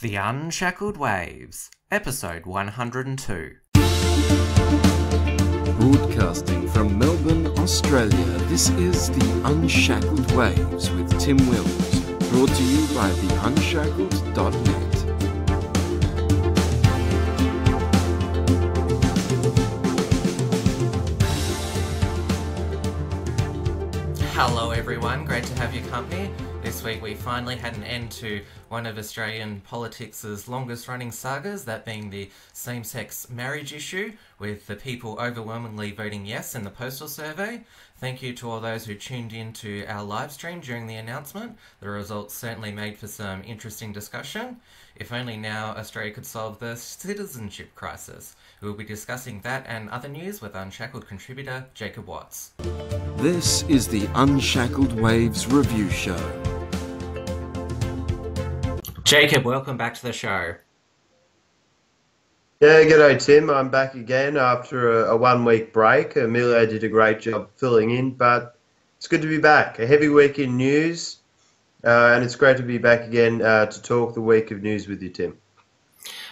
The Unshackled Waves, Episode 102. Broadcasting from Melbourne, Australia, this is The Unshackled Waves with Tim Wills, brought to you by theunshackled.net. Hello, everyone. Great to have your company. This week we finally had an end to one of Australian politics' longest running sagas, that being the same sex marriage issue, with the people overwhelmingly voting yes in the postal survey. Thank you to all those who tuned in to our live stream during the announcement. The results certainly made for some interesting discussion. If only now Australia could solve the citizenship crisis. We will be discussing that and other news with Unshackled contributor Jacob Watts. This is the Unshackled Waves Review Show. Jacob, welcome back to the show. Yeah, g'day Tim. I'm back again after a, a one week break. Amelia did a great job filling in, but it's good to be back. A heavy week in news, uh, and it's great to be back again uh, to talk the week of news with you, Tim.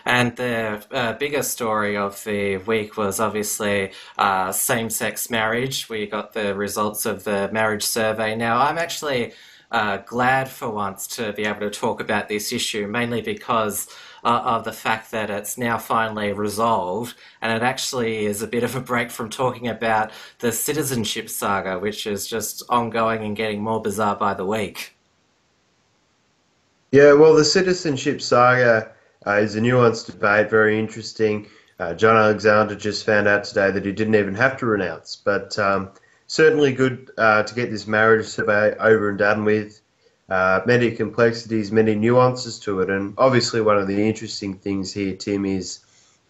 And the uh, biggest story of the week was obviously uh, same sex marriage. We got the results of the marriage survey. Now, I'm actually uh, glad for once to be able to talk about this issue, mainly because uh, of the fact that it's now finally resolved, and it actually is a bit of a break from talking about the citizenship saga, which is just ongoing and getting more bizarre by the week. Yeah, well, the citizenship saga uh, is a nuanced debate, very interesting. Uh, John Alexander just found out today that he didn't even have to renounce, but um, certainly good uh, to get this marriage survey over and done with. Uh, many complexities, many nuances to it, and obviously one of the interesting things here, Tim, is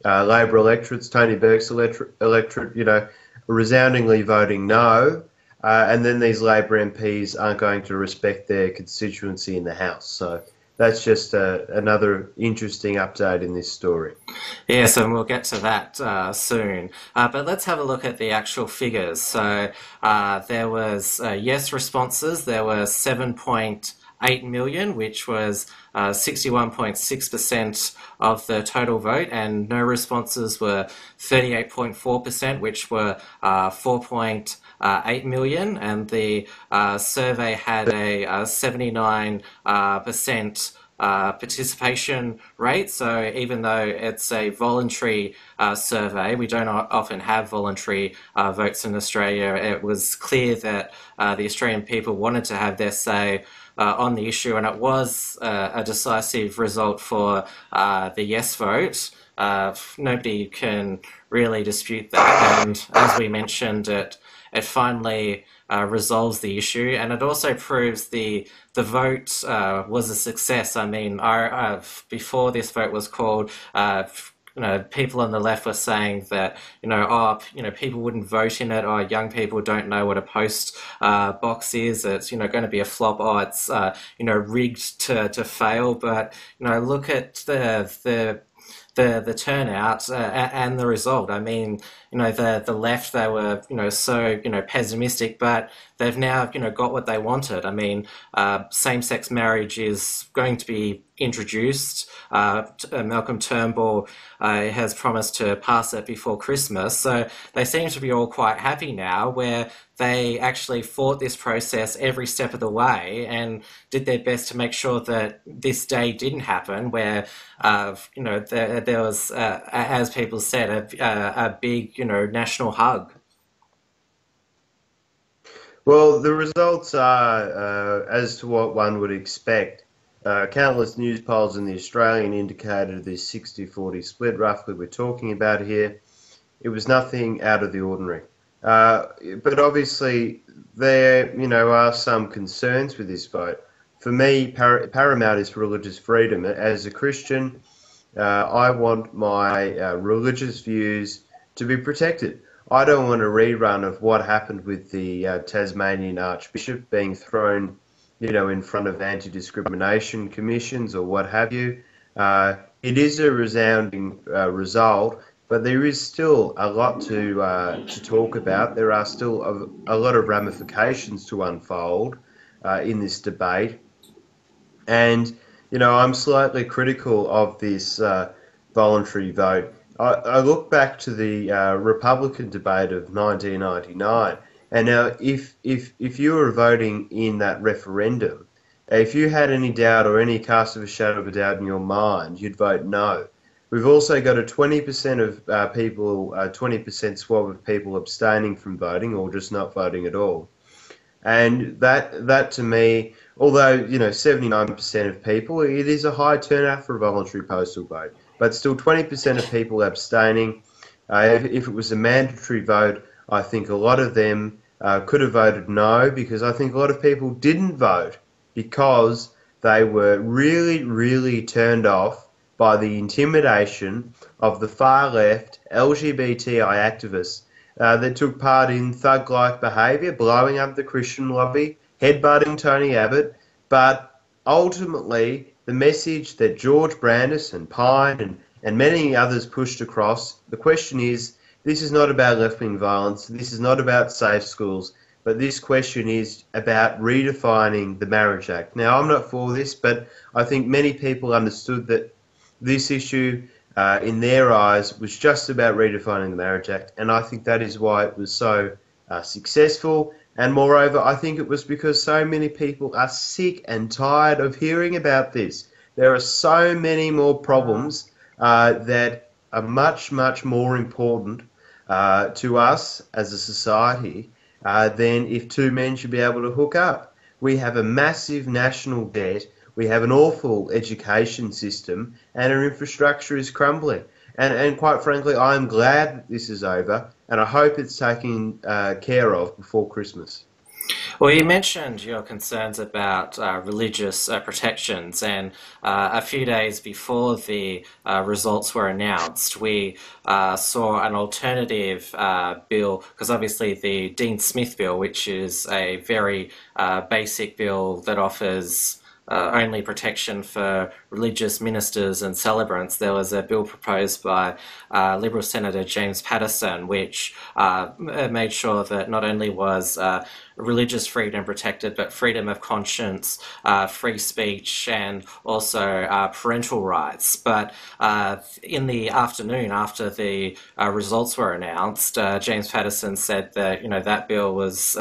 uh, Labor electorates, Tony Burke's electorate, electorate, you know, resoundingly voting no, uh, and then these Labor MPs aren't going to respect their constituency in the House. So that's just uh, another interesting update in this story. Yes, and we'll get to that uh, soon. Uh, but let's have a look at the actual figures. So uh, there was uh, yes responses. There were seven point eight million, which was uh, sixty-one point six percent of the total vote, and no responses were thirty-eight point four percent, which were four 8 million, and the uh, survey had a, a 79% uh, participation rate. So even though it's a voluntary uh, survey, we don't often have voluntary uh, votes in Australia. It was clear that uh, the Australian people wanted to have their say. Uh, on the issue, and it was uh, a decisive result for the yes vote. nobody can really dispute that, and as we mentioned, it it finally uh, resolves the issue, and it also proves the the vote uh, was a success. I mean, I, before this vote was called. Uh, you know, people on the left were saying that, you know, oh, you know, people wouldn't vote in it, or young people don't know what a post uh, box is. It's, you know, going to be a flop. Oh, it's, uh, you know, rigged to, to fail. But, you know, look at the the the the turnout uh, and the result. I mean, you know, the the left they were you know so you know pessimistic, but they've now you know got what they wanted. I mean, uh, same sex marriage is going to be introduced. Uh, uh, Malcolm Turnbull uh, has promised to pass it before Christmas. So they seem to be all quite happy now, where they actually fought this process every step of the way and did their best to make sure that this day didn't happen, where uh, you know there, there was, uh, as people said, a, a big you know national hug. Well, the results are uh, as to what one would expect. Uh, countless news polls in the Australian indicated this 60 40 split, roughly, we're talking about here. It was nothing out of the ordinary. Uh, but obviously, there you know are some concerns with this vote. For me, par- paramount is religious freedom. As a Christian, uh, I want my uh, religious views to be protected. I don't want a rerun of what happened with the uh, Tasmanian Archbishop being thrown you know, in front of anti-discrimination commissions or what have you. Uh, it is a resounding uh, result, but there is still a lot to uh, to talk about. There are still a, a lot of ramifications to unfold uh, in this debate, and you know, I'm slightly critical of this uh, voluntary vote. I, I, look back to the uh, Republican debate of 1999, and now if if if you were voting in that referendum, if you had any doubt or any cast of a shadow of a doubt in your mind, you'd vote no. We've also got a 20% of uh, people, uh, 20% swab of people abstaining from voting or just not voting at all. And that, that to me, although, you know, 79% of people, it is a high turnout for a voluntary postal vote. But still 20% of people abstaining. Uh, if, if, it was a mandatory vote, I think a lot of them uh, could have voted no because I think a lot of people didn't vote because they were really, really turned off by the intimidation of the far left LGBTI activists uh, that took part in thug like behaviour, blowing up the Christian lobby, headbutting Tony Abbott. But ultimately, the message that George Brandis and Pyne and, and many others pushed across the question is this is not about left wing violence, this is not about safe schools, but this question is about redefining the Marriage Act. Now, I'm not for this, but I think many people understood that this issue, uh, in their eyes, was just about redefining the Marriage Act, and I think that is why it was so uh, successful. And moreover, I think it was because so many people are sick and tired of hearing about this. There are so many more problems uh, that are much, much more important uh, to us as a society uh, than if two men should be able to hook up. We have a massive national debt we have an awful education system, and our infrastructure is crumbling. And, and quite frankly, I'm glad that this is over, and I hope it's taken uh, care of before Christmas. Well, you mentioned your concerns about uh, religious uh, protections, and uh, a few days before the uh, results were announced, we uh, saw an alternative uh, bill, because obviously the Dean Smith bill, which is a very basic bill that offers uh, only protection for religious ministers and celebrants, there was a bill proposed by uh, Liberal Senator James Paterson, which uh, made sure that not only was uh, religious freedom protected, but freedom of conscience, uh, free speech, and also uh, parental rights. But in the afternoon, after the results were announced, James Paterson said that you know that bill was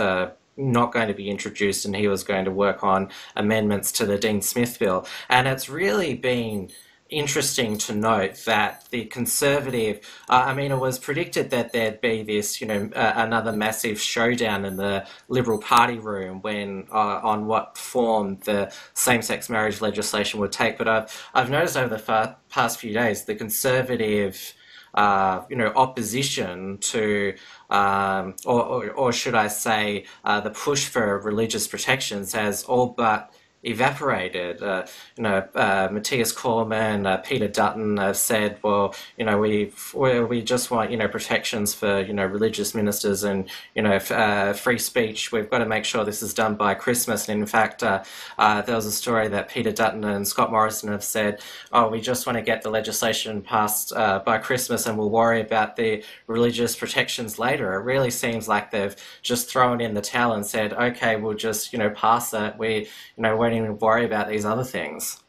not going to be introduced and he was going to work on amendments to the Dean Smith bill. And it's really been interesting to note that the Conservative, uh, I mean, it was predicted that there'd be this, you know, uh, another massive showdown in the Liberal Party room when uh, on what form the same-sex marriage legislation would take. But I've I've noticed over the fa- past few days the Conservative uh, you know, opposition to, um, or, or, or, should I say, uh, the push for religious protections has all but evaporated. Uh, you know, uh, Mathias Cormann, uh, Peter Dutton have said, well, you know, we we just want you know protections for you know religious ministers and you know uh, free speech. We've got to make sure this is done by Christmas. And in fact, uh, uh, there was a story that Peter Dutton and Scott Morrison have said, oh, we just want to get the legislation passed by Christmas, and we'll worry about the religious protections later. It really seems like they've just thrown in the towel and said, okay, we'll just you know pass that. We you know won't even worry about these other things?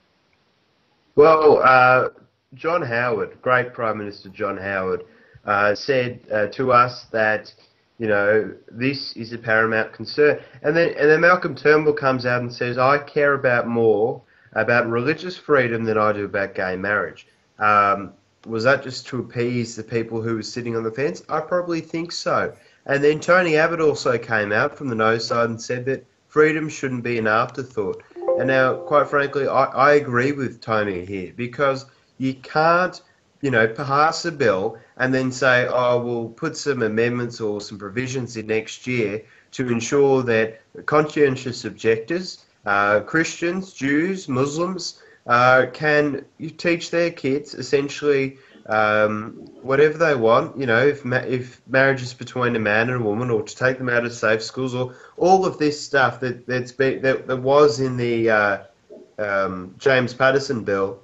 Well, uh, John Howard, great Prime Minister John Howard, uh, said uh, to us that you know this is a paramount concern, and then and then Malcolm Turnbull comes out and says, "I care about more about religious freedom than I do about gay marriage." Um, was that just to appease the people who were sitting on the fence? I probably think so. And then Tony Abbott also came out from the no side and said that freedom shouldn't be an afterthought. And now, quite frankly, I, I agree with Tony here because you can't, you know, pass a bill and then say, oh, we'll put some amendments or some provisions in next year to ensure that conscientious objectors, uh, Christians, Jews, Muslims, uh, can teach their kids essentially um, whatever they want. You know, if ma- if marriage is between a man and a woman, or to take them out of safe schools, or all of this stuff that that's been, that, that was in the uh, um, James Paterson bill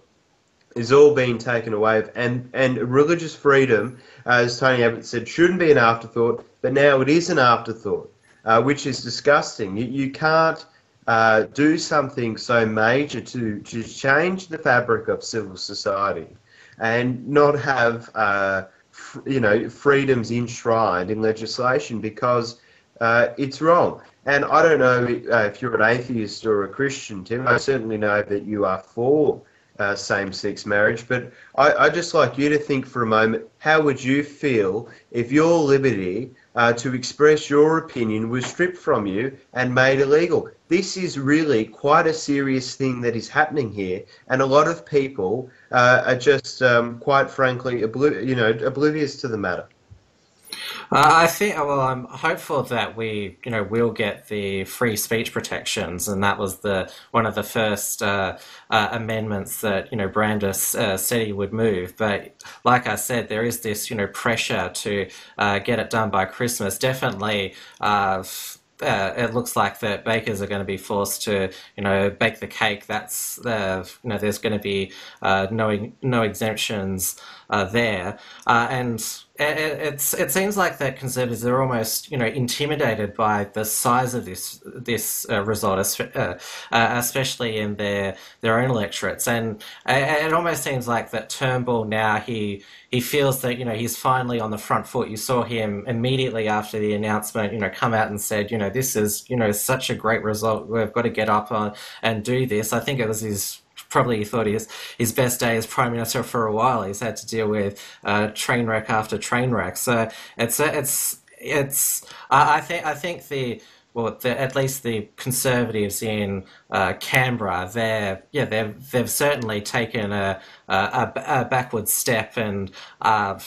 is all being taken away, and and religious freedom, as Tony Abbott said, shouldn't be an afterthought, but now it is an afterthought, uh, which is disgusting. You, you can't uh, do something so major to, to change the fabric of civil society and not have uh, you know freedoms enshrined in legislation because uh, it's wrong. And I don't know uh, if you're an atheist or a Christian, Tim. I certainly know that you are for uh, same-sex marriage, but I, I just like you to think for a moment: How would you feel if your liberty uh, to express your opinion was stripped from you and made illegal? This is really quite a serious thing that is happening here, and a lot of people uh, are just, um, quite frankly, you know, oblivious to the matter. Uh, I think. Well, I'm hopeful that we, you know, will get the free speech protections, and that was the one of the first uh, uh, amendments that you know Brandis uh, said he would move. But like I said, there is this, you know, pressure to uh, get it done by Christmas. Definitely. Uh, uh, it looks like that bakers are going to be forced to, you know, bake the cake. That's uh, you know, there's going to be uh, no no exemptions uh, there, uh, and it, it's it seems like that conservatives are almost you know intimidated by the size of this this uh, result, especially in their their own electorates, and it almost seems like that Turnbull now he he feels that you know he's finally on the front foot. You saw him immediately after the announcement, you know, come out and said, you know, this is you know such a great result. We've got to get up on and do this. I think it was his probably he thought his his best day as prime minister for a while. He's had to deal with uh, train wreck after train wreck. So it's it's it's I, I think I think the well, the, at least the conservatives in uh, Canberra, they're yeah, they've they've certainly taken a a, a backward step, and uh,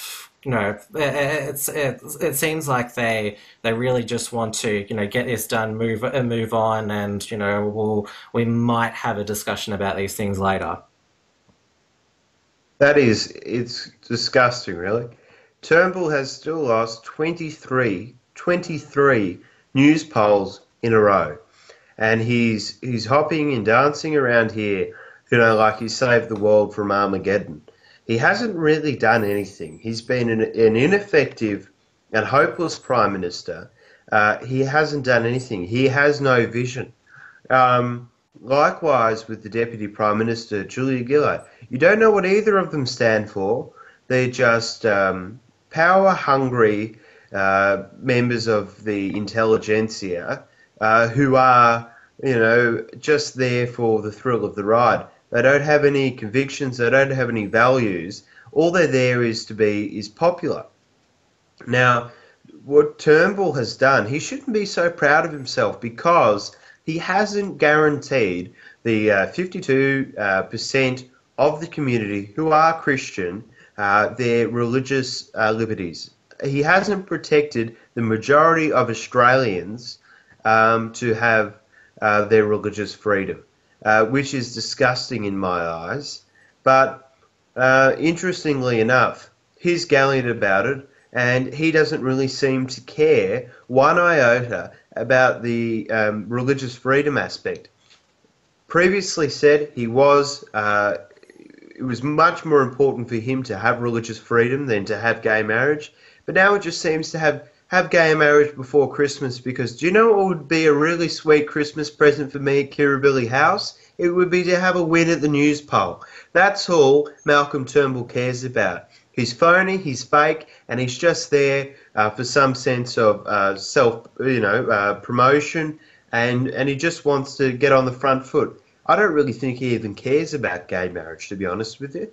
you know, it's, it, it seems like they they really just want to you know get this done, move uh, move on, and you know, we'll, we might have a discussion about these things later. That is, it's disgusting, really. Turnbull has still lost 23, 23 Newspolls in a row, and he's he's hopping and dancing around here, you know, like he saved the world from Armageddon. He hasn't really done anything. He's been an, an ineffective and hopeless prime minister. Uh, he hasn't done anything. He has no vision. Um, likewise with the deputy prime minister Julia Gillard, you don't know what either of them stand for. They're just um, power hungry uh, members of the intelligentsia uh, who are, you know, just there for the thrill of the ride. They don't have any convictions. They don't have any values. All they're there is to be is popular. Now, what Turnbull has done, he shouldn't be so proud of himself because he hasn't guaranteed the uh, 52% uh, of the community who are Christian uh, their religious uh, liberties he hasn't protected the majority of Australians um, to have uh, their religious freedom, uh, which is disgusting in my eyes. But uh, interestingly enough, he's gallied about it, and he doesn't really seem to care one iota about the um, religious freedom aspect. Previously said he was uh, it was much more important for him to have religious freedom than to have gay marriage. But now it just seems to have have gay marriage before Christmas because do you know what would be a really sweet Christmas present for me at Kirribilli House? It would be to have a win at the news poll. That's all Malcolm Turnbull cares about. He's phony, he's fake, and he's just there uh, for some sense of uh, self, you know, uh, promotion, and and he just wants to get on the front foot. I don't really think he even cares about gay marriage, to be honest with you.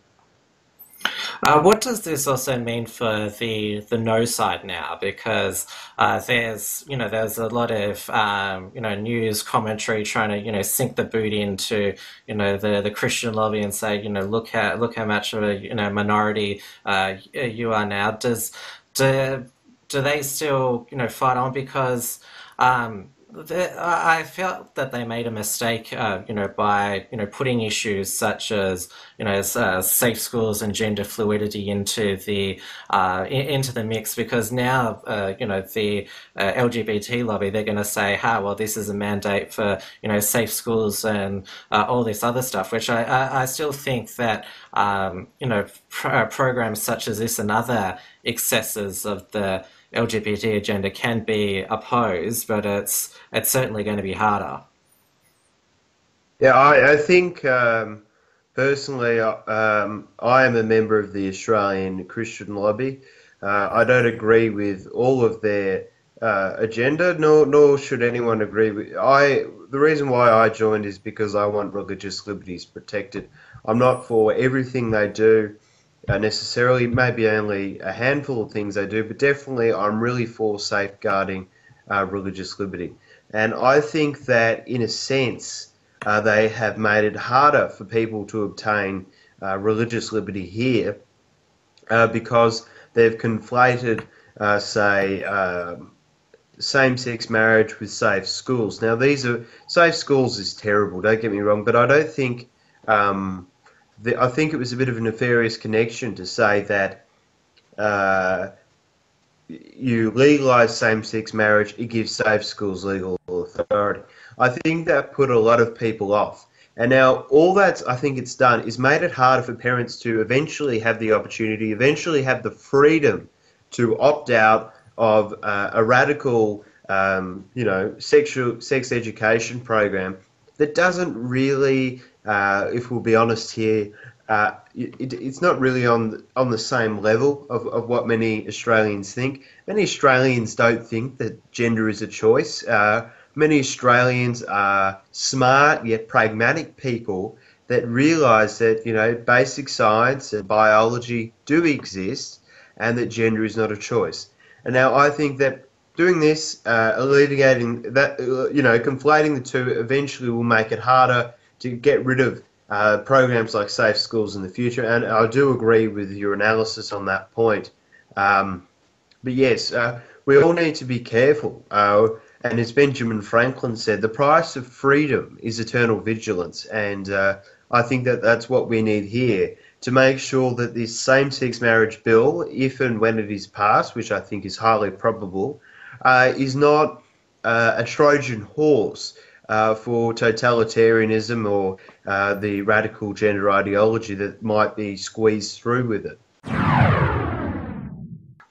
Uh, what does this also mean for the the no side now? Because uh, there's you know there's a lot of um, you know news commentary trying to you know sink the boot into you know the the Christian lobby and say you know look how look how much of a you know minority uh, you are now. Does do do they still you know fight on because um, I felt that they made a mistake, uh, you know, by you know putting issues such as you know uh, safe schools and gender fluidity into the uh, into the mix because now uh, you know the uh, LGBT lobby they're going to say, "Ha, well, this is a mandate for you know safe schools and uh, all this other stuff," which I I, I still think that um, you know pr- programs such as this and other excesses of the LGBT agenda can be opposed, but it's it's certainly going to be harder. Yeah, I, I think um, personally, um, I am a member of the Australian Christian Lobby. Uh, I don't agree with all of their uh, agenda, nor nor should anyone agree with. I the reason why I joined is because I want religious liberties protected. I'm not for everything they do uh, necessarily, maybe only a handful of things they do, but definitely I'm really for safeguarding uh, religious liberty. And I think that in a sense, uh, they have made it harder for people to obtain uh, religious liberty here uh, because they've conflated, uh, say, um, same-sex marriage with safe schools. Now, these are safe schools is terrible. Don't get me wrong, but I don't think. Um, the, I think it was a bit of a nefarious connection to say that uh, you legalise same-sex marriage, it gives safe schools legal authority. I think that put a lot of people off. And now all that I think it's done is made it harder for parents to eventually have the opportunity, eventually have the freedom to opt out of uh, a radical, um, you know, sexual sex education program that doesn't really, uh, if we'll be honest here, uh, it, it's not really on on the same level of, of what many Australians think. Many Australians don't think that gender is a choice. Uh, many Australians are smart yet pragmatic people that realise that you know basic science and biology do exist, and that gender is not a choice. And now I think that doing this, uh, alleviating that, you know, conflating the two, eventually will make it harder to get rid of uh, programs like Safe Schools in the future. And I do agree with your analysis on that point. Um, but yes, uh, we all need to be careful. Uh, and as Benjamin Franklin said, the price of freedom is eternal vigilance. And uh, I think that that's what we need here to make sure that this same sex marriage bill, if and when it is passed, which I think is highly probable, uh, is not uh, a Trojan horse uh, for totalitarianism or uh, the radical gender ideology that might be squeezed through with it.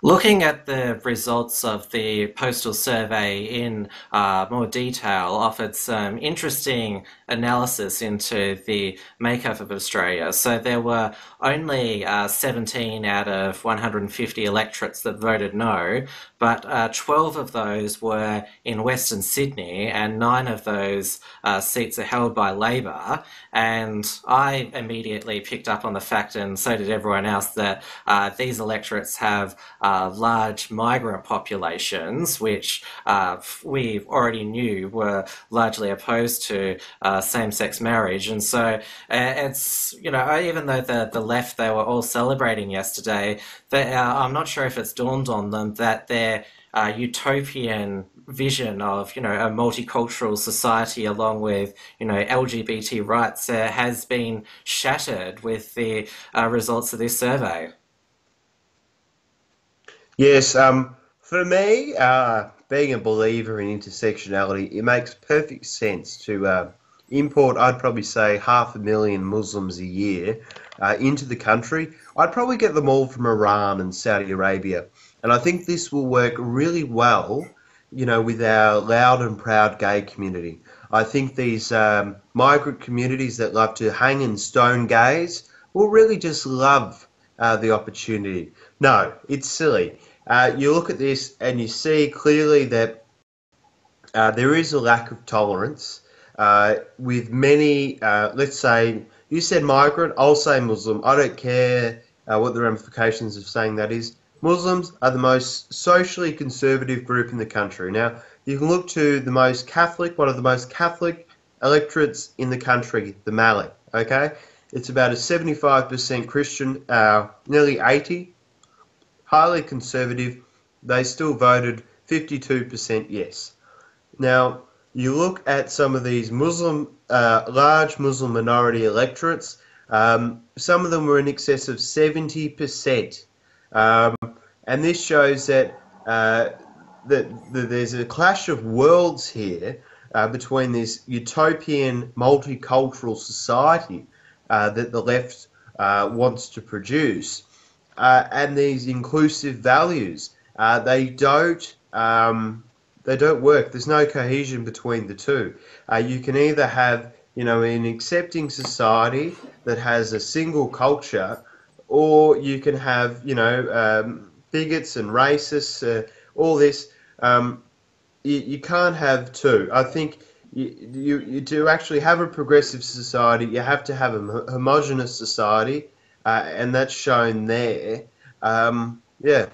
Looking at the results of the postal survey in uh, more detail offered some interesting analysis into the makeup of Australia. So there were only uh, 17 out of 150 electorates that voted no, but uh, 12 of those were in Western Sydney, and nine of those uh, seats are held by Labor. And I immediately picked up on the fact, and so did everyone else, that uh, these electorates have uh, large migrant populations, which uh, we already knew were largely opposed to uh, same-sex marriage. And so it's you know even though the the left they were all celebrating yesterday, they, I'm not sure if it's dawned on them that their utopian vision of you know a multicultural society along with you know LGBT rights uh, has been shattered with the uh, results of this survey. Yes, um, for me, uh, being a believer in intersectionality, it makes perfect sense to uh, import. I'd probably say half a million Muslims a year uh, into the country. I'd probably get them all from Iran and Saudi Arabia, and I think this will work really well you know, with our loud and proud gay community. I think these um, migrant communities that love to hang and stone gays will really just love uh, the opportunity. No, it's silly. Uh, you look at this and you see clearly that uh, there is a lack of tolerance uh, with many, uh, let's say, you said migrant, I'll say Muslim. I don't care uh, what the ramifications of saying that is. Muslims are the most socially conservative group in the country. Now, you can look to the most Catholic, one of the most Catholic electorates in the country, the Mallee. Okay, it's about a 75% Christian, uh, nearly 80, highly conservative. They still voted 52% yes. Now, you look at some of these Muslim, uh, large Muslim minority electorates. Um, some of them were in excess of 70%. Um, and this shows that, uh, that, that, there's a clash of worlds here uh, between this utopian multicultural society uh, that the left uh, wants to produce uh, and these inclusive values. Uh, they don't. Um, they don't work. There's no cohesion between the two. you can either have you know, in accepting society that has a single culture, or you can have, you know, um, bigots and racists, uh, all this. Um, you, you can't have two. I think you, you, you to actually have a progressive society, you have to have a homogenous society, uh, and that's shown there. Um, yeah.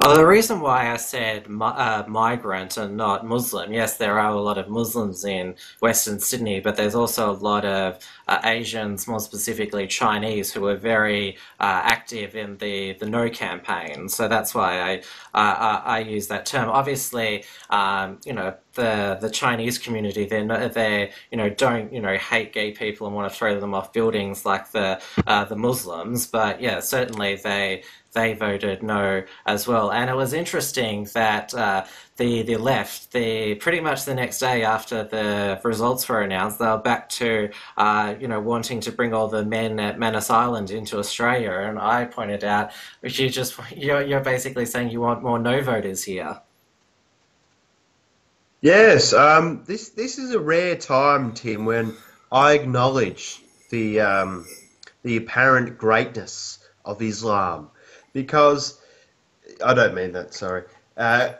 Well, the reason why I said uh, migrant and not Muslim, yes, there are a lot of Muslims in Western Sydney, but there's also a lot of uh, Asians, more specifically Chinese, who are very uh, active in the, the No campaign. So that's why I, I, I use that term. Obviously, um, you know, the the Chinese community, they they you know don't you know hate gay people and want to throw them off buildings like the uh, the Muslims, but yeah, certainly they they voted no as well. And it was interesting that uh, the the left, the pretty much the next day after the results were announced, they were back to uh, you know wanting to bring all the men at Manus Island into Australia. And I pointed out, you just you're, you're basically saying you want more no voters here. Yes, um, this this is a rare time, Tim, when I acknowledge the um, the apparent greatness of Islam because I don't mean that. Sorry. Uh,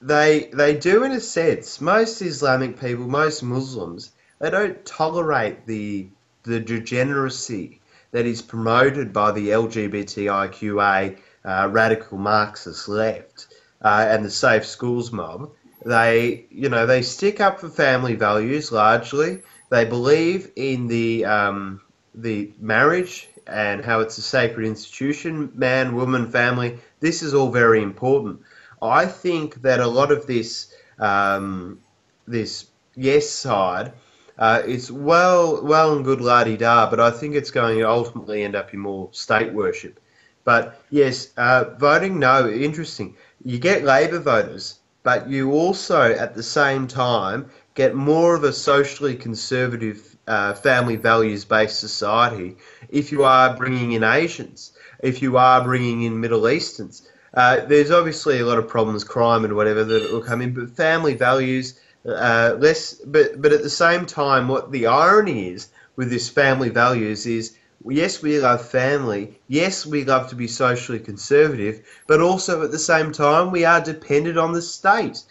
they they do in a sense. Most Islamic people, most Muslims, they don't tolerate the the degeneracy that is promoted by the LGBTIQA uh, radical Marxist left uh, and the safe schools mob. They you know they stick up for family values largely. They believe in the um, the marriage and how it's a sacred institution, man, woman, family. This is all very important. I think that a lot of this, um, this yes side, uh, is well, well and good la di da, but I think it's going to ultimately end up in more state worship. But yes, uh, voting no, interesting. You get Labor voters, but you also at the same time get more of a socially conservative uh, family values based society if you are bringing in Asians, if you are bringing in Middle Easterns. Uh, there's obviously a lot of problems, crime and whatever that will come in, but family values uh, less. But but at the same time, what the irony is with this family values is yes, we love family. Yes, we love to be socially conservative, but also at the same time, we are dependent on the state.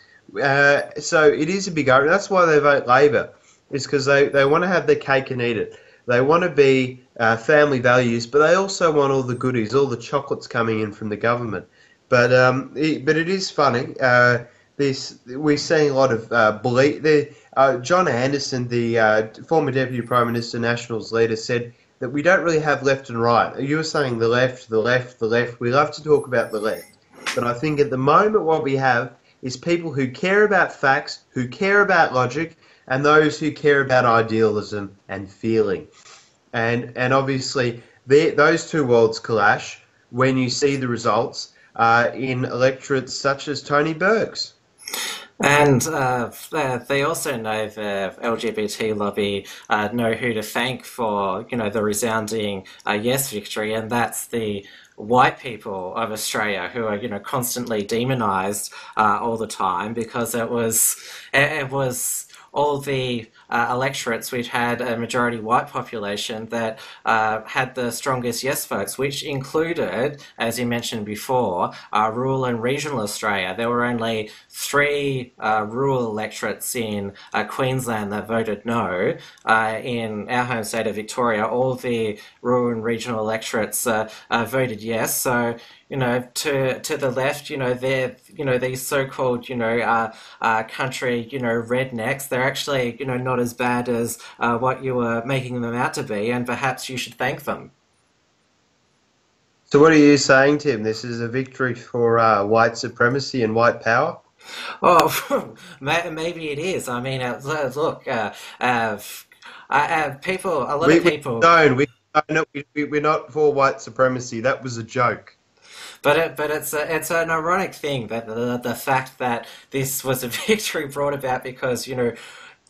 Uh, so it is a big argument. That's why they vote Labor is because they, they want to have their cake and eat it. They want to be uh, family values, but they also want all the goodies, all the chocolates coming in from the government. But um, it, but it is funny. Uh, this we're seeing a lot of uh, The, uh, John Anderson, the uh, former deputy prime minister, Nationals leader, said that we don't really have left and right. You were saying the left, the left, the left. We love to talk about the left, but I think at the moment what we have is people who care about facts, who care about logic, and those who care about idealism and feeling. And, and obviously, those two worlds clash when you see the results uh, in electorates such as Tony Burke's. And uh, they also know the LGBT lobby uh, know who to thank for, you know, the resounding uh, yes victory, and that's the white people of Australia who are, you know, constantly demonized uh, all the time because it was, it was all the uh, electorates, we've had a majority white population that uh, had the strongest yes votes, which included, as you mentioned before, uh, rural and regional Australia. There were only three uh, rural electorates in uh, Queensland that voted no. Uh, in our home state of Victoria, all the rural and regional electorates voted yes. So you know, to to the left, you know, they're you know these so-called you know uh, uh, country you know rednecks. They're actually you know not as bad as uh, what you were making them out to be, and perhaps you should thank them. So, what are you saying, Tim? This is a victory for uh, white supremacy and white power. Oh, maybe it is. I mean, uh, look, uh, people, a lot we, of people. We don't. We, no, we, we're not for white supremacy. That was a joke. But it, but it's a, it's an ironic thing that the, the fact that this was a victory brought about because you know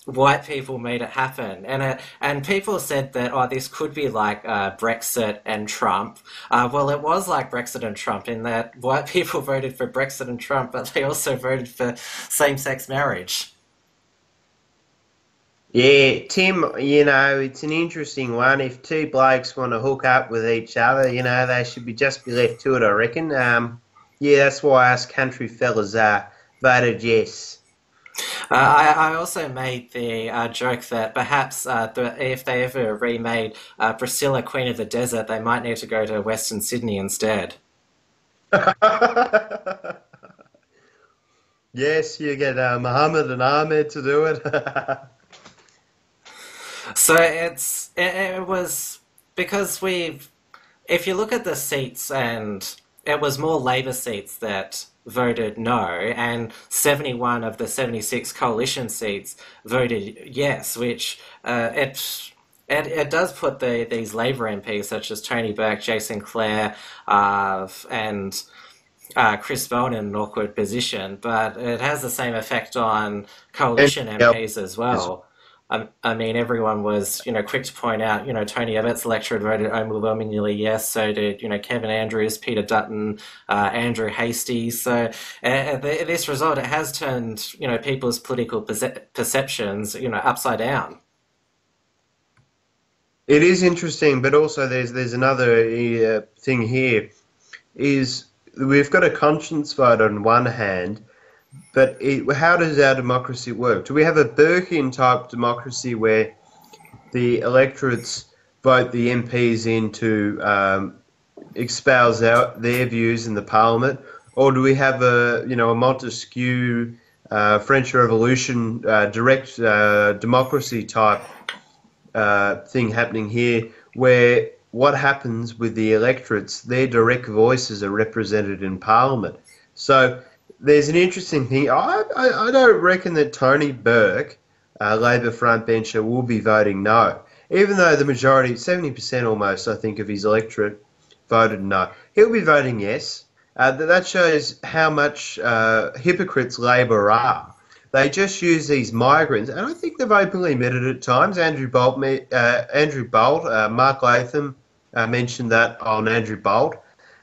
white people made it happen, and it, and people said that oh this could be like uh, Brexit and Trump. Uh, well, it was like Brexit and Trump in that white people voted for Brexit and Trump, but they also voted for same-sex marriage. Yeah, Tim, you know, it's an interesting one. If two blokes want to hook up with each other, you know, they should be just be left to it, I reckon. Um, yeah, that's why us country fellas uh, voted yes. Uh, I, I, also made the uh, joke that perhaps uh, the, if they ever remade uh, Priscilla, Queen of the Desert, they might need to go to Western Sydney instead. yes, you get uh, Muhammad and Ahmed to do it. so it's it, it was because we've if you look at the seats and it was more Labor seats that voted no, and 71 of the 76 coalition seats voted yes, which uh, it, it, it does put the, these Labor MPs such as Tony Burke, Jason Clare, uh, and uh, Chris Bowen in an awkward position, but it has the same effect on coalition MPs as well. I, mean, everyone was, you know, quick to point out, you know, Tony Abbott's electorate voted overwhelmingly yes. So did, you know, Kevin Andrews, Peter Dutton, uh, Andrew Hastie. So uh, this result, it has turned, you know, people's political perce- perceptions, you know, upside down. It is interesting, but also there's there's another uh, thing here, is we've got a conscience vote on one hand, but it, how does our democracy work? Do we have a Burkean type democracy where the electorates vote the MPs in to um, out their views in the parliament, or do we have a you know a Montesquieu uh, French Revolution uh, direct uh, democracy type uh, thing happening here, where what happens with the electorates, their direct voices are represented in parliament. So there's an interesting thing. I, I, I don't reckon that Tony Burke, uh, Labor frontbencher, will be voting no. Even though the majority, 70% almost, I think, of his electorate voted no. He'll be voting yes. Uh, that shows how much uh, hypocrites Labor are. They just use these migrants, and I think they've openly admitted at times. Andrew Bolt, uh, Andrew Bolt, uh, Mark Latham uh, mentioned that on Andrew Bolt,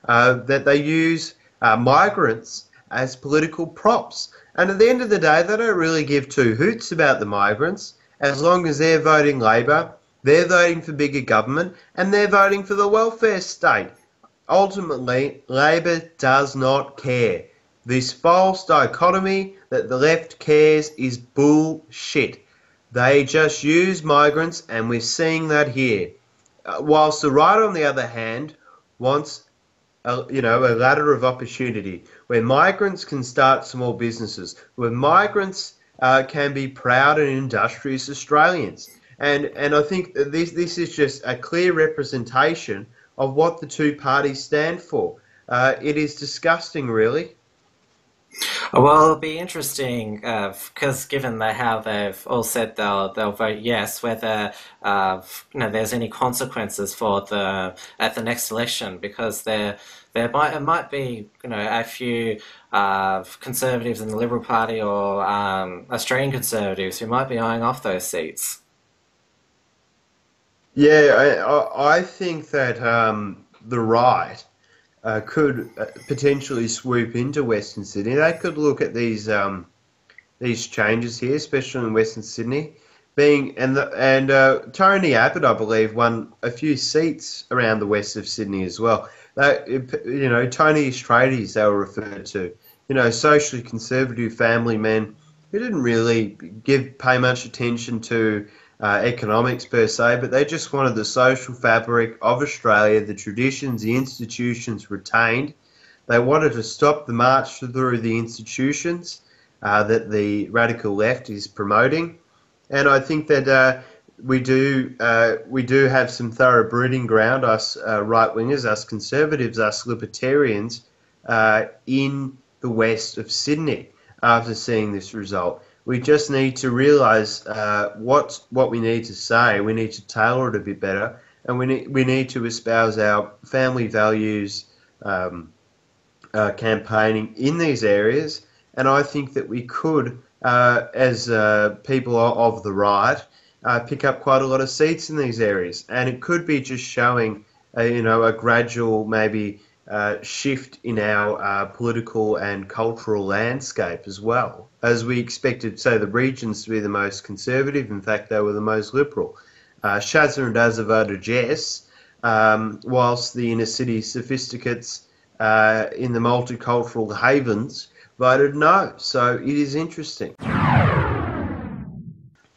that they use migrants as political props. And at the end of the day, they don't really give two hoots about the migrants as long as they're voting Labor, they're voting for bigger government, and they're voting for the welfare state. Ultimately, Labor does not care. This false dichotomy that the left cares is bullshit. They just use migrants, and we're seeing that here. Uh, whilst the right, on the other hand, wants a, you know, a ladder of opportunity where migrants can start small businesses, where migrants uh, can be proud and industrious Australians. And, and I think this, this is just a clear representation of what the two parties stand for. Uh, it is disgusting, really. Well, it'll be interesting because uh, given that how they've all said they'll they'll vote yes, whether uh, you know there's any consequences for the at the next election because there there might it might be you know a few uh, conservatives in the Liberal Party or um, Australian conservatives who might be eyeing off those seats. Yeah, I, I think that um, the right uh, could uh, potentially swoop into Western Sydney. They could look at these um, these changes here, especially in Western Sydney, being and the, and uh, Tony Abbott, I believe, won a few seats around the west of Sydney as well. That you know, Tony Straighties they were referred to, you know, socially conservative family men who didn't really give pay much attention to uh, economics per se, but they just wanted the social fabric of Australia, the traditions, the institutions retained. They wanted to stop the march through the institutions uh, that the radical left is promoting, and I think that uh, we do uh, we do have some thorough breeding ground, us uh, right wingers, us conservatives, us libertarians, in the west of Sydney after seeing this result we just need to realise uh, what what we need to say. We need to tailor it a bit better, and we need we need to espouse our family values um, uh, campaigning in these areas. And I think that we could, uh, as uh, people of the right, uh, pick up quite a lot of seats in these areas. And it could be just showing, a, you know, a gradual maybe uh, shift in our uh, political and cultural landscape as well, as we expected, say, the regions to be the most conservative. In fact, they were the most liberal. Uh, Shazza and Dazza voted yes, um, whilst the inner city sophisticates uh, in the multicultural havens voted no. So it is interesting.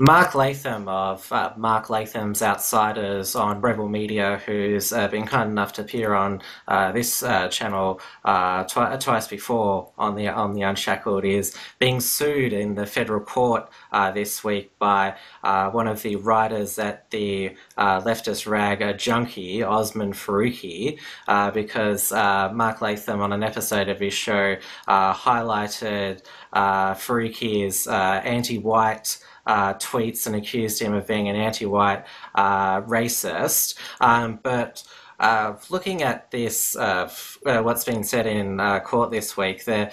Mark Latham of uh, Mark Latham's Outsiders on Rebel Media, who's uh, been kind enough to appear on uh, this uh, channel uh, twi- twice before on the on the Unshackled, is being sued in the federal court uh, this week by one of the writers at the leftist rag Junkee Osman Faruqi, because Mark Latham on an episode of his show highlighted Faruqi's anti-white uh, tweets and accused him of being an anti-white uh, racist. Um, but uh, looking at this, uh, uh, what's been said in uh, court this week, there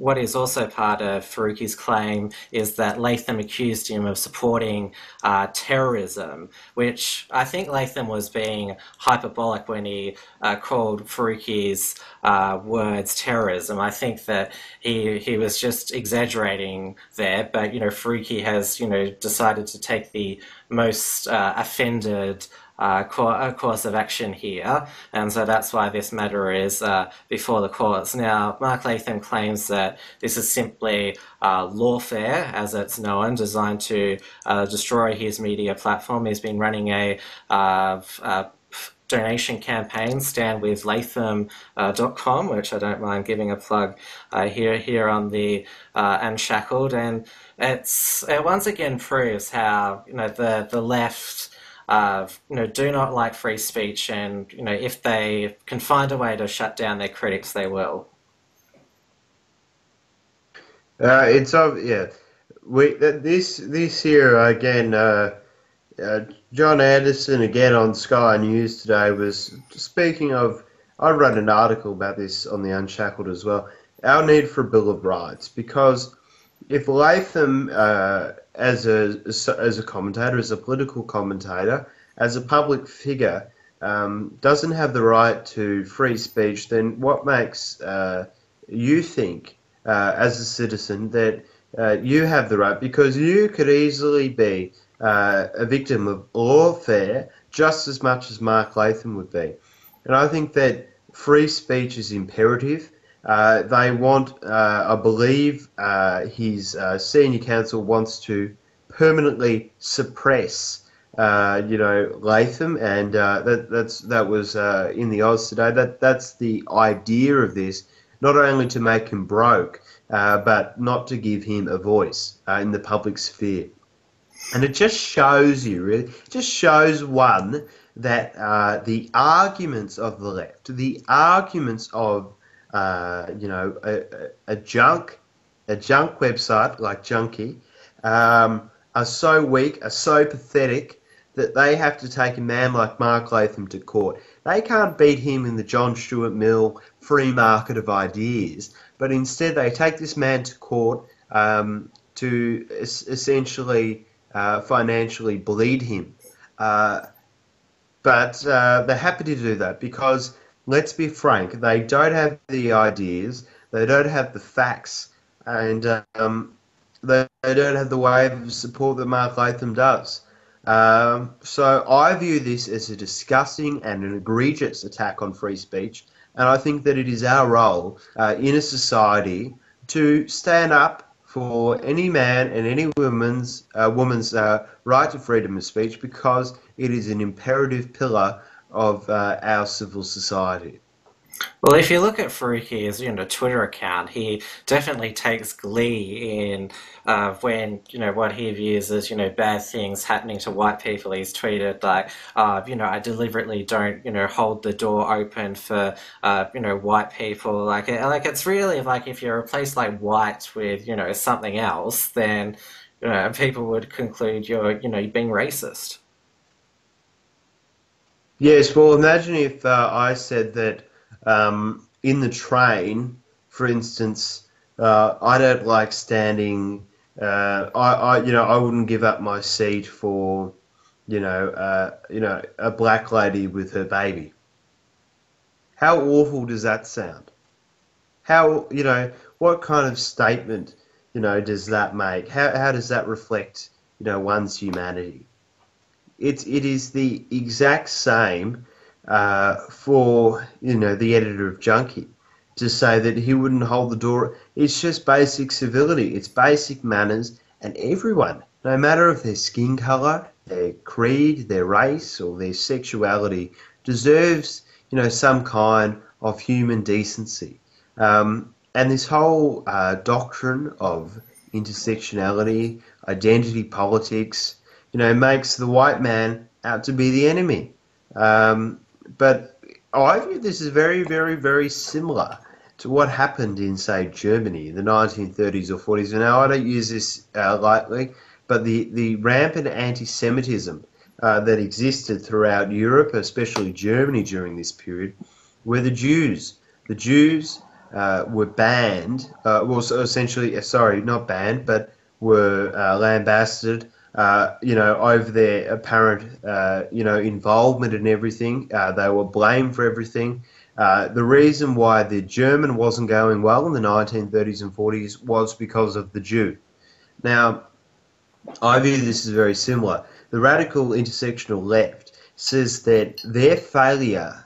what is also part of Faruqi's claim is that Latham accused him of supporting uh, terrorism, which I think Latham was being hyperbolic when he uh, called Faruqi's uh, words terrorism. I think that he he was just exaggerating there, but you know Faruqi has you know decided to take the most uh, offended uh, course of action here, and so that's why this matter is uh, before the courts. Now, Mark Latham claims that this is simply uh, lawfare, as it's known, designed to uh, destroy his media platform. He's been running a uh, donation campaign, standwithlatham.com, uh, which I don't mind giving a plug uh, here here on the uh, Unshackled, and it's it once again proves how you know the the left uh, you know, do not like free speech, and you know, if they can find a way to shut down their critics, they will. Uh, it's uh, yeah, we this this year again. Uh, uh, John Anderson again on Sky News today was speaking of. I wrote an article about this on the Unshackled as well. Our need for a Bill of Rights because if Latham uh, as a as a commentator, as a political commentator, as a public figure, um, doesn't have the right to free speech, then what makes uh, you think, uh, as a citizen, that uh, you have the right? Because you could easily be uh, a victim of lawfare just as much as Mark Latham would be. And I think that free speech is imperative. Uh, they want, uh, I believe, uh, his uh, senior counsel wants to permanently suppress, uh, you know, Latham, and uh, that that's that was in the Oz today. That that's the idea of this, not only to make him broke, but not to give him a voice in the public sphere. And it just shows you, really, it just shows one that the arguments of the left, the arguments of uh, you know, a, a, junk, a junk website like Junkee, um, are so weak, are so pathetic that they have to take a man like Mark Latham to court. They can't beat him in the John Stuart Mill free market of ideas, but instead they take this man to court um, to es- essentially uh, financially bleed him. Uh, but uh, they're happy to do that because let's be frank, they don't have the ideas, they don't have the facts, and um, they, they, don't have the wave of support that Mark Latham does. Um, so I view this as a disgusting and an egregious attack on free speech, and I think that it is our role uh, in a society to stand up for any man and any woman's uh, woman's uh, right to freedom of speech because it is an imperative pillar of uh, our civil society. Well, if you look at Faruqi's you know Twitter account, he definitely takes glee in uh, when you know what he views as you know bad things happening to white people. He's tweeted like, uh, you know, I deliberately don't you know hold the door open for uh, you know white people. Like, like it's really like if you replace like white with you know something else, then you know people would conclude you're you know being racist. Yes, well, imagine if uh, I said that um, in the train, for instance, uh, I don't like standing. Uh, I, I, you know, I wouldn't give up my seat for, you know, uh, you know, a black lady with her baby. How awful does that sound? How, you know, what kind of statement, you know, does that make? How, how does that reflect, you know, one's humanity? It's, it is the exact same uh, for, you know, the editor of Junkee to say that he wouldn't hold the door. It's just basic civility. It's basic manners, and everyone, no matter of their skin color, their creed, their race, or their sexuality, deserves, you know, some kind of human decency. Um, and this whole uh, doctrine of intersectionality, identity politics, you know, makes the white man out to be the enemy. Um, but I view this as very, very, very similar to what happened in, say, Germany in the 1930s or 40s. And now I don't use this uh, lightly, but the, the rampant anti Semitism uh, that existed throughout Europe, especially Germany during this period, were the Jews. The Jews uh, were banned, uh, well, so essentially, uh, sorry, not banned, but were uh, lambasted. Uh, you know, over their apparent, uh, you know, involvement in everything. they were blamed for everything. the reason why the German wasn't going well in the 1930s and 40s was because of the Jew. Now, I view this as very similar. The radical intersectional left says that their failure,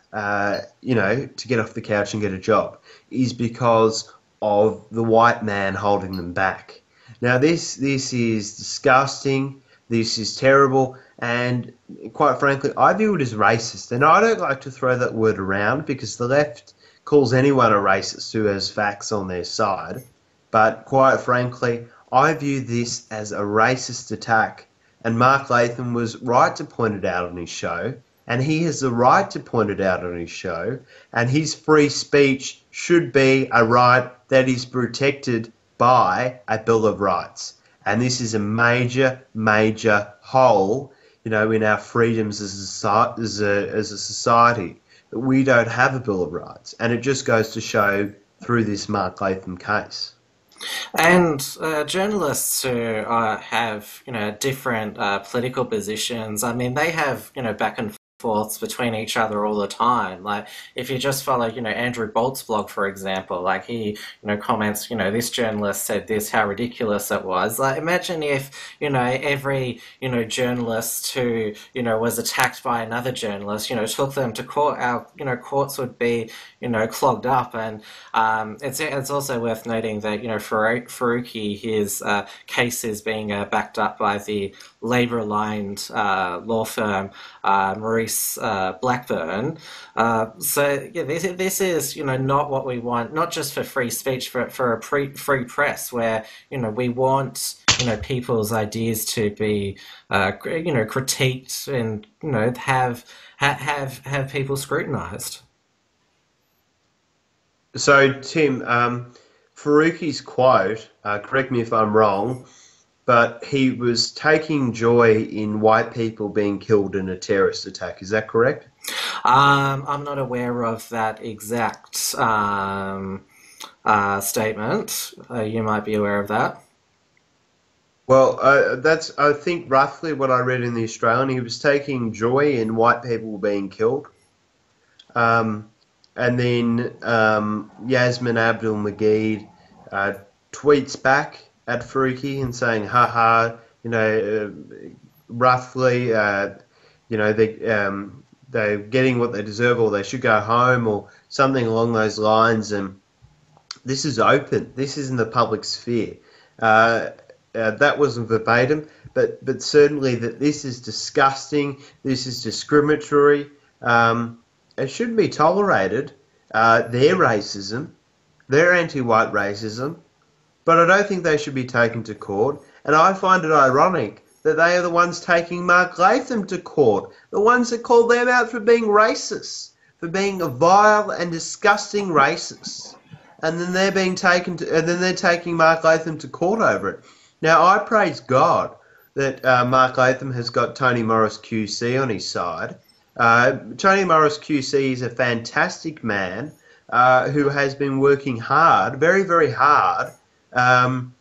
you know, to get off the couch and get a job is because of the white man holding them back. Now, this this is disgusting. This is terrible, and quite frankly, I view it as racist. And I don't like to throw that word around because the left calls anyone a racist who has facts on their side. But quite frankly, I view this as a racist attack. And Mark Latham was right to point it out on his show and he has the right to point it out on his show, and his free speech should be a right that is protected by a Bill of Rights. And this is a major, major hole, you know, in our freedoms as a, as a, as a society. That we don't have a Bill of Rights, and it just goes to show through this Mark Latham case. And uh, journalists who uh, have, you know, different uh, political positions, I mean, they have, you know, back and forths between each other all the time. Like if you just follow, you know, Andrew Bolt's blog, for example, like he, you know, comments, you know, this journalist said this, how ridiculous it was. Like imagine if, you know, every, you know, journalist who, you know, was attacked by another journalist, you know, took them to court. Our, you know, courts would be, you know, clogged up. And um, it's it's also worth noting that, you know, Faruqi, his uh, case is being uh, backed up by the Labour-aligned uh, law firm uh, Maurice uh, Blackburn. Uh, so yeah, this, this is you know not what we want, not just for free speech, for for a pre, free press, where you know we want you know people's ideas to be uh, you know critiqued and you know have have have people scrutinised. So Tim, um, Faruqi's quote, uh, correct me if I'm wrong, but he was taking joy in white people being killed in a terrorist attack. Is that correct? Um, I'm not aware of that exact um, uh, statement. Uh, you might be aware of that. Well, uh, that's I think roughly what I read in the Australian. He was taking joy in white people being killed. Um, and then um, Yassmin Abdel-Magied uh, tweets back at Faruqi and saying, ha ha, you know, uh, roughly, uh, you know, they, um, they're getting what they deserve or they should go home or something along those lines. And this is open. This is in the public sphere. Uh, uh, that wasn't verbatim, but, but certainly that this is disgusting. This is discriminatory. Um, it shouldn't be tolerated. Uh, their racism, their anti-white racism, but I don't think they should be taken to court. And I find it ironic that they are the ones taking Mark Latham to court, the ones that called them out for being racist, for being a vile and disgusting racist. And then they're being taken to, and then they're taking Mark Latham to court over it. Now I praise God that uh, Mark Latham has got Tony Morris QC on his side. Uh, Tony Morris QC is a fantastic man uh, who has been working hard, very, very hard, um,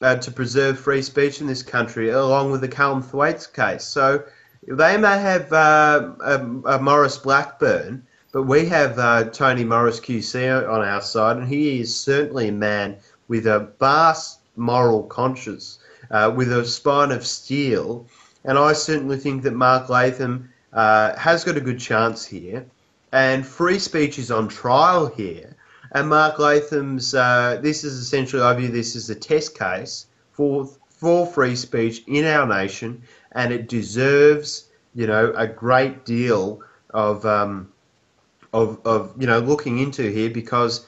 uh, to preserve free speech in this country, along with the Calum Thwaites case. So they may have uh, a, a, Maurice Blackburn, but we have uh, Tony Morris QC on our side, and he is certainly a man with a vast moral conscience, uh, with a spine of steel. And I certainly think that Mark Latham uh, has got a good chance here. And free speech is on trial here. And Mark Latham's, uh, this is essentially, I view this as a test case for, for free speech in our nation, and it deserves, you know, a great deal of, um, of, of you know, looking into here because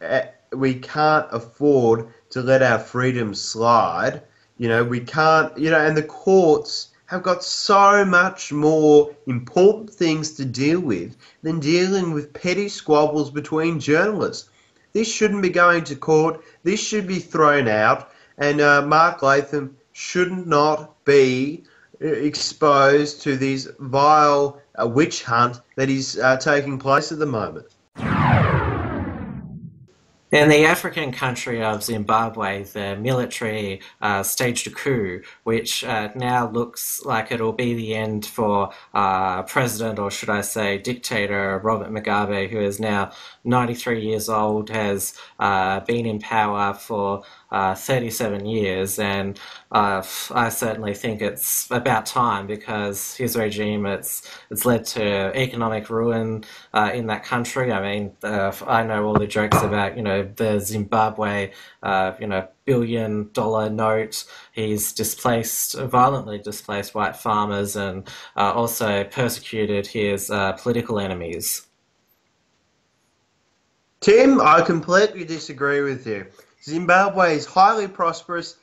uh, we can't afford to let our freedoms slide. You know, we can't, you know, and the courts have got so much more important things to deal with than dealing with petty squabbles between journalists. This shouldn't be going to court. This should be thrown out. And uh, Mark Latham should not be uh, exposed to this vile uh, witch hunt that is uh, taking place at the moment. In the African country of Zimbabwe, the military uh, staged a coup, which uh, now looks like it'll be the end for uh, President, or should I say, dictator Robert Mugabe, who is now 93 years old, has uh, been in power for uh, 37 years, and uh, I certainly think it's about time because his regime it's it's led to economic ruin uh, in that country. I mean, uh, I know all the jokes about you know the Zimbabwe uh, you know billion dollar note. He's displaced violently displaced white farmers and uh, also persecuted his political enemies. Tim, I completely disagree with you. Zimbabwe is highly prosperous.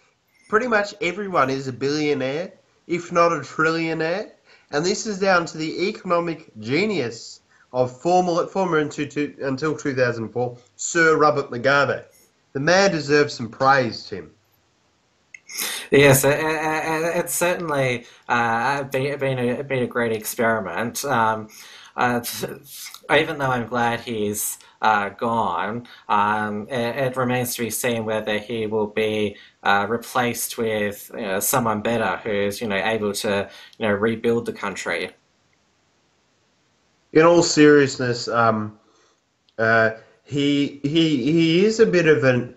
Pretty much everyone is a billionaire, if not a trillionaire. And this is down to the economic genius of former, former until, until 2004, Sir Robert Mugabe. The man deserves some praise, Tim. Yes, it's certainly uh, been, been, a, been a great experiment. Um, uh, even though I'm glad he's uh, gone. Um, it, it, remains to be seen whether he will be uh, replaced with you know, someone better who's you know able to you know rebuild the country. In all seriousness, um, uh, he he he is a bit of an.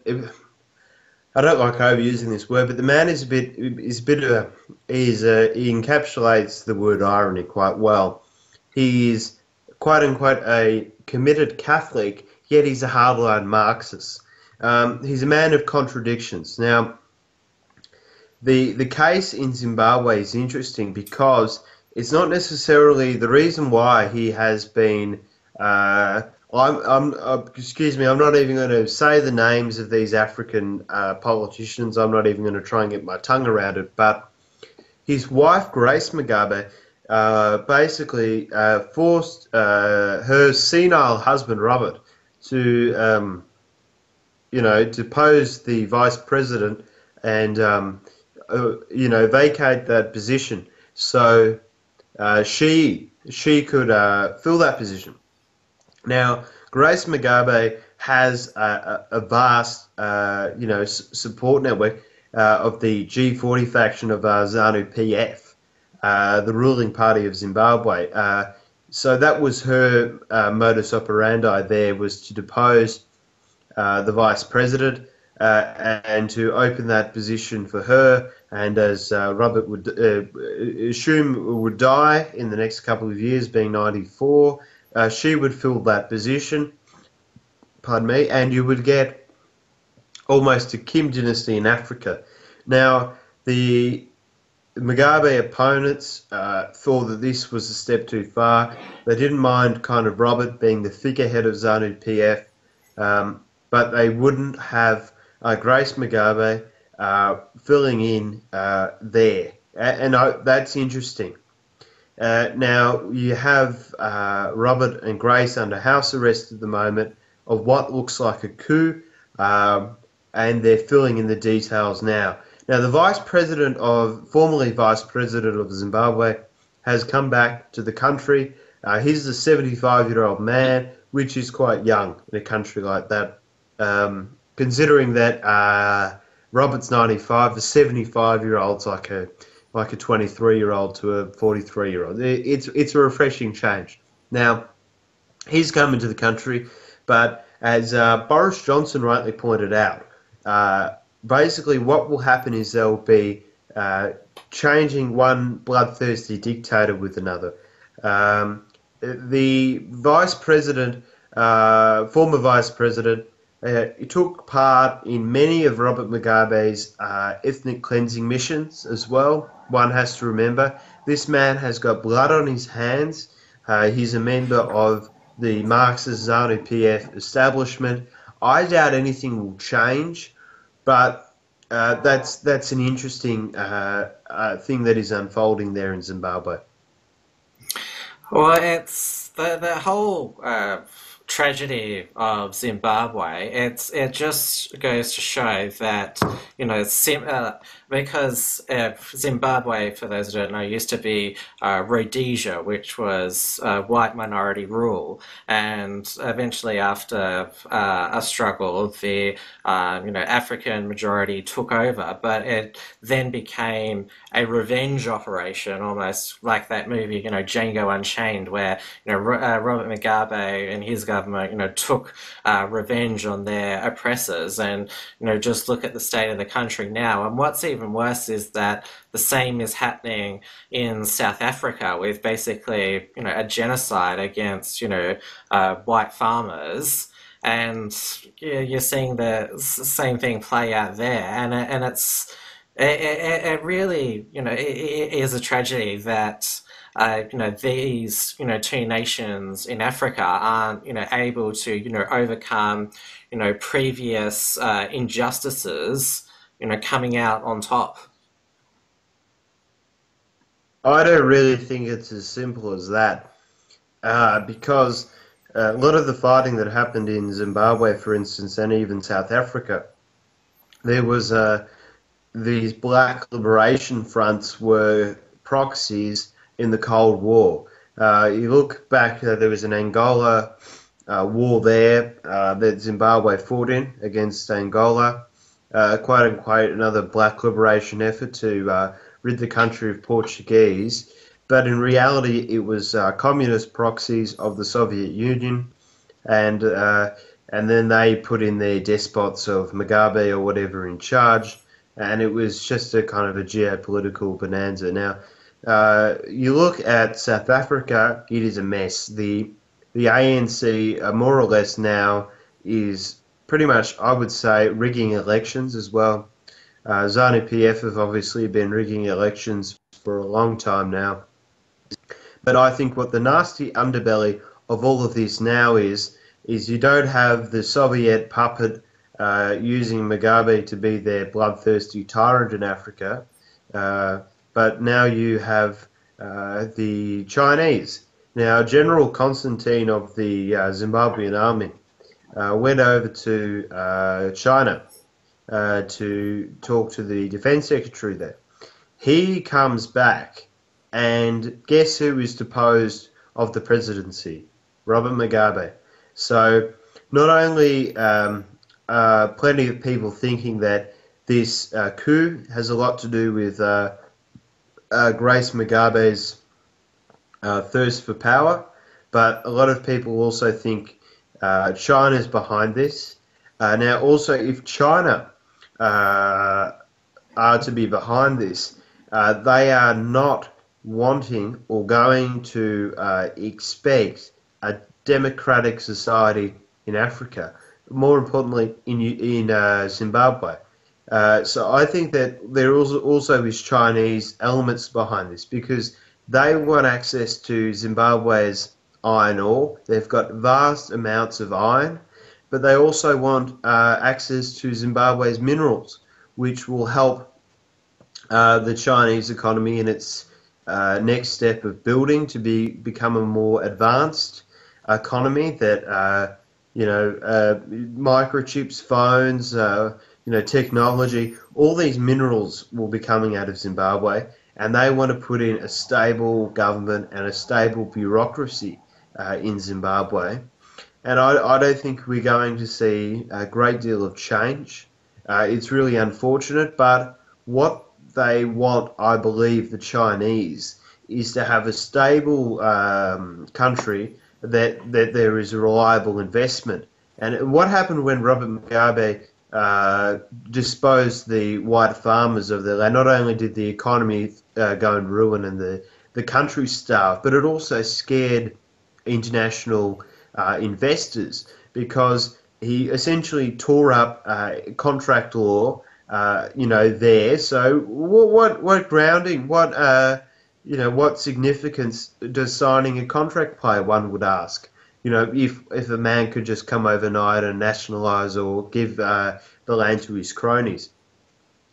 I don't like overusing this word, but the man is a bit is a bit of a, he's a, he encapsulates the word irony quite well. He is quite unquote a committed Catholic, yet he's a hardline Marxist. Um, he's a man of contradictions. Now, the the case in Zimbabwe is interesting because it's not necessarily the reason why he has been. Uh, I'm, I'm uh, excuse me. I'm not even going to say the names of these African uh, politicians. I'm not even going to try and get my tongue around it. But his wife, Grace Mugabe, uh, basically uh, forced uh, her senile husband Robert to, um, you know, to pose the vice president and, um, uh, you know, vacate that position. So uh, she she could fill that position. Now, Grace Mugabe has a, a vast, you know, support network of the G40 faction of ZANU PF. Uh, the ruling party of Zimbabwe. Uh, so that was her uh, modus operandi. There was to depose uh, the vice president and to open that position for her. And as Robert would assume would die in the next couple of years, being 94, she would fill that position. Pardon me, and you would get almost a Kim dynasty in Africa. Now, the Mugabe opponents uh, thought that this was a step too far. They didn't mind kind of Robert being the figurehead of ZANU PF, um, but they wouldn't have uh, Grace Mugabe uh, filling in uh, there. And that's interesting. Uh, now, you have uh, Robert and Grace under house arrest at the moment of what looks like a coup, um, and they're filling in the details now. Now, the vice president of, formerly vice president of Zimbabwe, has come back to the country. Uh, he's a 75 year old man, which is quite young in a country like that. Um, considering that uh, Robert's 95, the 75 year old's like a like a 23 year old to a 43 year old. It's it's a refreshing change. Now, he's come into the country, but as uh, Boris Johnson rightly pointed out, uh, basically what will happen is there will be uh, changing one bloodthirsty dictator with another. Um, the vice president, uh, former vice president, uh, took part in many of Robert Mugabe's uh, ethnic cleansing missions as well. One has to remember this man has got blood on his hands. Uh, he's a member of the Marxist ZANU PF establishment. I doubt anything will change, but uh, that's that's an interesting uh, uh, thing that is unfolding there in Zimbabwe. Well, it's the the whole uh, tragedy of Zimbabwe. It's it just goes to show that you know sim, uh, because uh, Zimbabwe, for those who don't know, used to be uh, Rhodesia, which was uh, white minority rule, and eventually, after uh, a struggle, the uh, you know African majority took over, but it then became a revenge operation, almost like that movie, you know, Django Unchained, where you know uh, Robert Mugabe and his government, you know, took revenge on their oppressors, and you know, just look at the state of the country now, and what's even even worse is that the same is happening in South Africa with basically, you know, a genocide against, you know, uh, white farmers. And you're seeing the same thing play out there. And, and it's, it, it, it really, you know, it, it is a tragedy that, uh, you know, these, you know, two nations in Africa aren't, you know, able to, you know, overcome, you know, previous uh, injustices you know, coming out on top? I don't really think it's as simple as that, uh, because uh, a lot of the fighting that happened in Zimbabwe, for instance, and even South Africa, there was uh, these black liberation fronts were proxies in the Cold War. Uh, you look back, uh, there was an Angola uh, war there that Zimbabwe fought in against Angola uh, quote unquote, another black liberation effort to uh, rid the country of Portuguese. But in reality, it was uh, communist proxies of the Soviet Union, and uh, and then they put in their despots of Mugabe or whatever in charge, and it was just a kind of a geopolitical bonanza. Now, uh, you look at South Africa; it is a mess. the The ANC, uh, more or less now, is pretty much, I would say, rigging elections as well. Uh, ZANU PF have obviously been rigging elections for a long time now. But I think what the nasty underbelly of all of this now is, is you don't have the Soviet puppet uh, using Mugabe to be their bloodthirsty tyrant in Africa, uh, but now you have uh, the Chinese. Now, General Constantine of the uh, Zimbabwean army uh, went over to uh, China uh, to talk to the defense secretary there. He comes back, and guess who is deposed of the presidency? Robert Mugabe. So, not only um, uh, plenty of people thinking that this uh, coup has a lot to do with uh, Grace Mugabe's thirst for power, but a lot of people also think uh, China's behind this. Uh, now, also, if China uh, are to be behind this, uh, they are not wanting or going to uh, expect a democratic society in Africa. More importantly, in in uh, Zimbabwe. so I think that there also also is Chinese elements behind this because they want access to Zimbabwe's iron ore. They've got vast amounts of iron, but they also want uh, access to Zimbabwe's minerals, which will help uh, the Chinese economy in its uh, next step of building to be become a more advanced economy that uh, you know uh, microchips, phones, uh, you know technology, all these minerals will be coming out of Zimbabwe and they want to put in a stable government and a stable bureaucracy uh, in Zimbabwe. And I, I, don't think we're going to see a great deal of change. Uh, it's really unfortunate, but what they want, I believe, the Chinese, is to have a stable um, country that, that there is a reliable investment. And what happened when Robert Mugabe uh, disposed the white farmers of the land? Not only did the economy uh, go in ruin and the, the country starve, but it also scared international uh, investors because he essentially tore up uh, contract law, uh, you know, there. So what, what, what grounding, what, uh, you know, what significance does signing a contract play? One would ask. You know, if if a man could just come overnight and nationalise or give uh, the land to his cronies.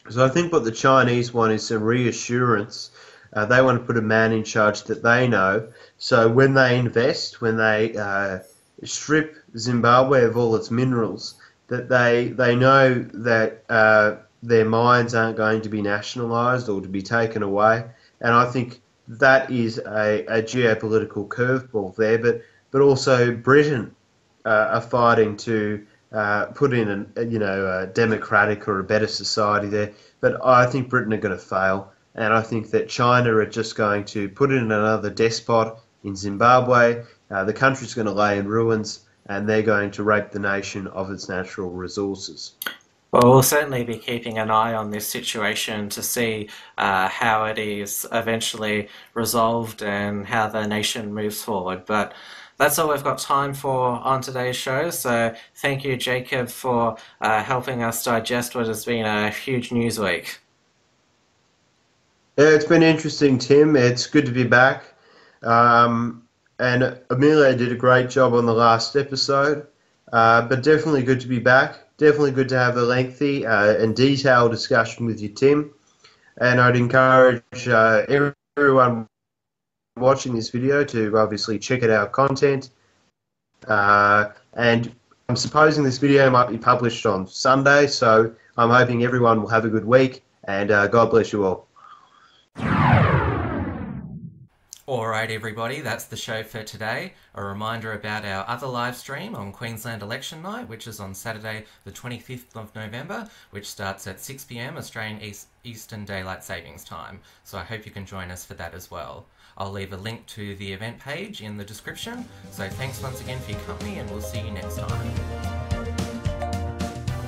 So I think what the Chinese want is some reassurance. Uh, they want to put a man in charge that they know. So when they invest, when they uh, strip Zimbabwe of all its minerals, that they they know that uh, their mines aren't going to be nationalised or to be taken away. And I think that is a, a geopolitical curveball there. But but also Britain uh, are fighting to uh, put in a you know a democratic or a better society there. But I think Britain are going to fail, and I think that China are just going to put in another despot in Zimbabwe. Uh, the country's going to lay in ruins, and they're going to rape the nation of its natural resources. Well, we'll certainly be keeping an eye on this situation to see uh, how it is eventually resolved and how the nation moves forward. But that's all we've got time for on today's show. So thank you, Jacob, for uh, helping us digest what has been a huge news week. Yeah, it's been interesting, Tim. It's good to be back. Um, and Amelia did a great job on the last episode, uh, but definitely good to be back. Definitely good to have a lengthy uh, and detailed discussion with you, Tim. And I'd encourage uh, everyone watching this video to obviously check out our content. Uh, and I'm supposing this video might be published on Sunday, so I'm hoping everyone will have a good week, and uh, God bless you all. Alright, everybody, that's the show for today. A reminder about our other live stream on Queensland Election Night, which is on Saturday, the 25th of November, which starts at 6 pm Australian East- Eastern Daylight Savings Time. So I hope you can join us for that as well. I'll leave a link to the event page in the description. So thanks once again for your company, and we'll see you next time.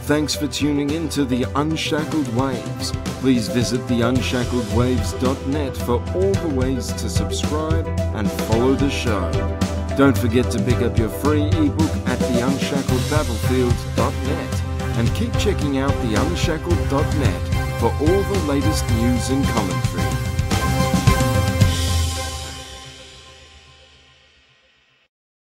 Thanks for tuning in to The Unshackled Waves. Please visit theunshackledwaves.net for all the ways to subscribe and follow the show. Don't forget to pick up your free ebook at theunshackledbattlefield.net and keep checking out theunshackled.net for all the latest news and commentary.